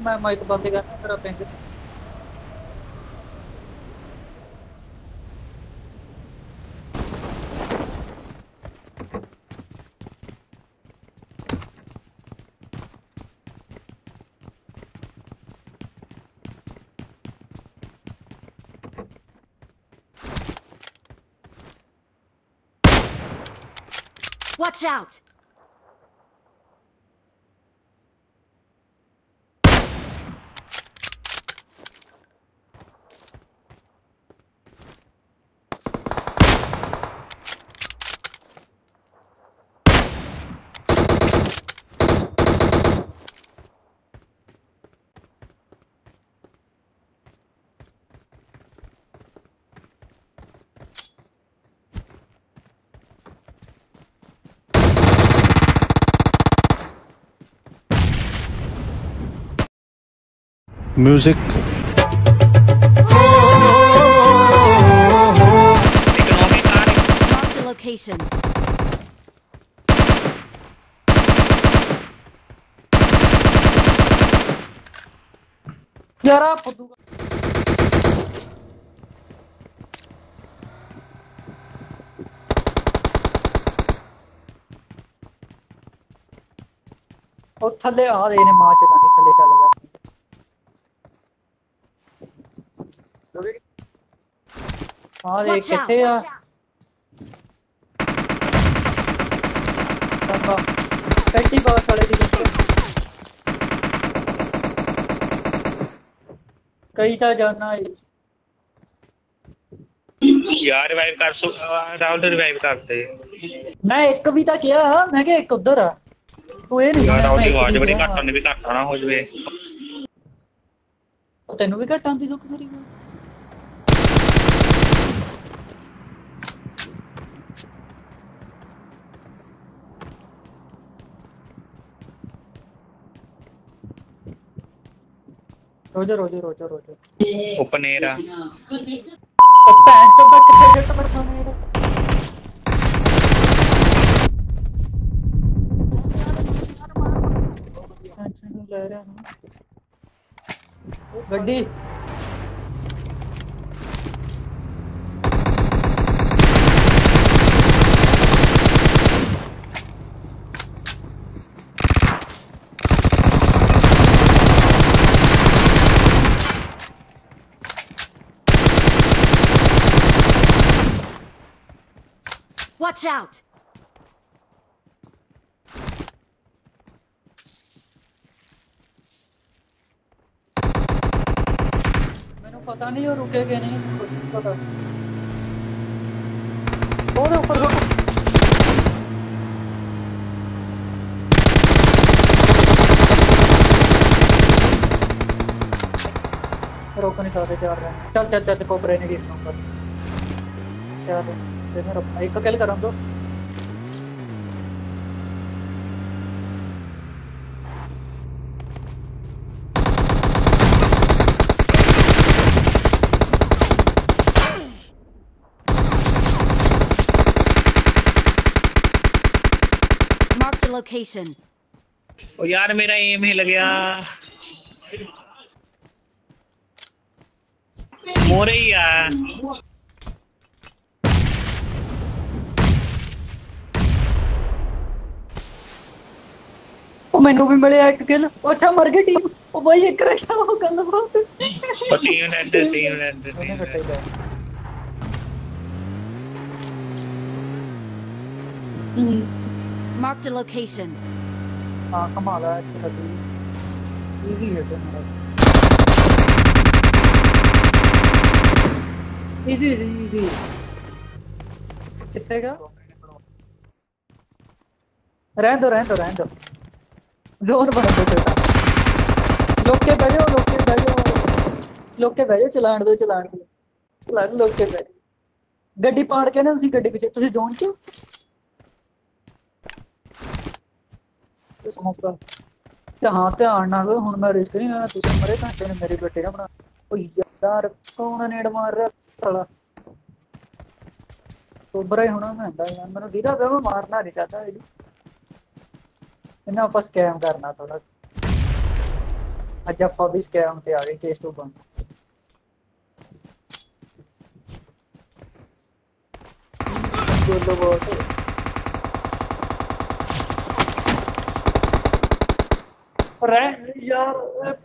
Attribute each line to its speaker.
Speaker 1: मैं माइक बंद करना मेरा बैंक
Speaker 2: Watch out!
Speaker 1: म्यूज़िक थले आ रहे माँ चला थले चलेगा। ਗਿਆ ਆ ਰੇ
Speaker 2: Watch out!
Speaker 1: ਕਿੱਥੇ ਆ ਕੰਗਾ ਪੈਟੀ ਬਾਸ ਵਾਲੇ ਦੀ ਕਿੱਥੇ ਕਈ ਤਾਂ ਜਾਣਾ ਹੈ
Speaker 3: ਯਾਰ ਰਿਵਾਈਵ ਕਰ ਸੋ ਰਾਹੁਲ ਰਿਵਾਈਵ ਕਰਤੇ
Speaker 1: ਮੈਂ ਇੱਕ ਵੀ ਤਾਂ ਕਿਹਾ ਮੈਂ ਕਿਹਾ ਇੱਕ ਉਧਰ ਆ ਤੂੰ ਇਹ ਨਹੀਂ
Speaker 3: ਯਾਰ ਰਾਹੁਲ ਦੀ
Speaker 1: ਮੈਂ ਇੱਕ
Speaker 3: ਆਵਾਜ਼
Speaker 1: ਵੀ
Speaker 3: ਬੜੀ
Speaker 1: ਕਿਹਾ।
Speaker 3: ਘੱਟ ਆਉਂਦੀ ਵੀ ਘੱਟ ਨਾ ਹੋ ਜਵੇ
Speaker 1: ਤੈਨੂੰ ਵੀ ਘੱਟ ਆਉਂਦੀ ਦੁੱਖ ਮੇਰੀ
Speaker 3: रोजर
Speaker 1: रोजर रोजर रोजर ओपनेरा पत्ता अच्छा, है। तो बस कितने जट मेरे सामने गड्डी।
Speaker 2: Watch out!
Speaker 1: पता नहीं और रुके नहीं कुछ पता रोक नहीं सकते चार रहे चल चल चल कोपरे नहीं गिर चार देखो
Speaker 2: एक करो ओ
Speaker 3: यार मेरा एम ही लग गया मोरे ही। यार
Speaker 1: ਉਹ ਮੈਨੂੰ ਵੀ ਮਿਲਿਆ ਇੱਕ ਕਿਲ ਉਹ ਅੱਛਾ ਮਰ ਗਈ ਟੀਮ ਉਹ ਬਾਈ ਇੱਕ ਰਸ਼ਾ ਉਹ ਗੱਲ ਬਹੁਤ
Speaker 3: ਉਹ ਟੀਮ ਲੈਂਡ ਟੀਮ ਲੈਂਡ
Speaker 1: ਉਹਨੇ ਕੱਟੇ ਗਏ
Speaker 2: Marked a location.
Speaker 1: ਹਾਂ ਕਮਾਲ ਹੈ ਇੱਥੇ ਲੱਗੀ ਈਜ਼ੀ ਹੈ ਤੇ ਮੇਰਾ ਈਜ਼ੀ ਈਜ਼ੀ ਈਜ਼ੀ ਕਿੱਥੇ ਗਾ ਰਹਿਣ ਦੋ ਰਹਿਣ ਦੋ ਰਹਿਣ ਦੋ ਜ਼ੋਨ ਬਣ ਦੋ ਛੋਟਾ ਲੋਕੇ ਬਹਿ ਜਾਓ ਲੋਕੇ ਬਹਿ ਜਾਓ ਲੋਕੇ ਬਹਿ ਜਾਓ ਚਲਾਣ ਦੋ ਚਲਾਣ ਦੋ ਚਲਾਣ ਲੋਕੇ ਬਹਿ ਜਾਓ ਗੱਡੀ ਪਾੜ ਕੇ ਨਾ ਤੁਸੀਂ ਗੱਡੀ ਪਿੱਛੇ ਤੁਸੀਂ ਜ਼ੋਨ ਚ ਹੋ? ਇਸ ਮੌਕਾ ਤੇ ਹਾਂ ਧਿਆਨ ਨਾਲ ਹੁਣ ਮੈਂ ਰਿਸ਼ਤੇ ਨਹੀਂ ਆਇਆ ਤੁਸੀਂ ਮਰੇ ਘੰਟੇ ਨੇ ਮੇਰੇ ਬੇਟੇ ਨਾ ਬਣਾ ਉਹ ਯਾਰ ਕੌਣ ਨੇੜ ਮਾਰ ਰਿਹਾ ਸਾਲਾ ਉਬਰਾ ਹੀ ਹੋਣਾ ਮੈਂ ਹੁੰਦਾ ਯਾਰ ਮੈਨੂੰ ਦੀਦਾ ਪਿਆ ਮੈਂ ਮਾਰਨਾ ਨਹੀਂ ਚਾਹਤਾ ਇਹਨੂੰ ਇਹਨਾਂ ਆਪਾਂ ਸਕੈਮ ਕਰਨਾ ਥੋੜਾ ਅੱਜ ਆਪਾਂ ਵੀ ਸਕੈਮ ਤੇ ਆ ਗਏ ਕੇਸ ਤੋਂ ਬੰਦ ਗੋਲੋ ਬੋਟ ਰਹਿ ਯਾਰ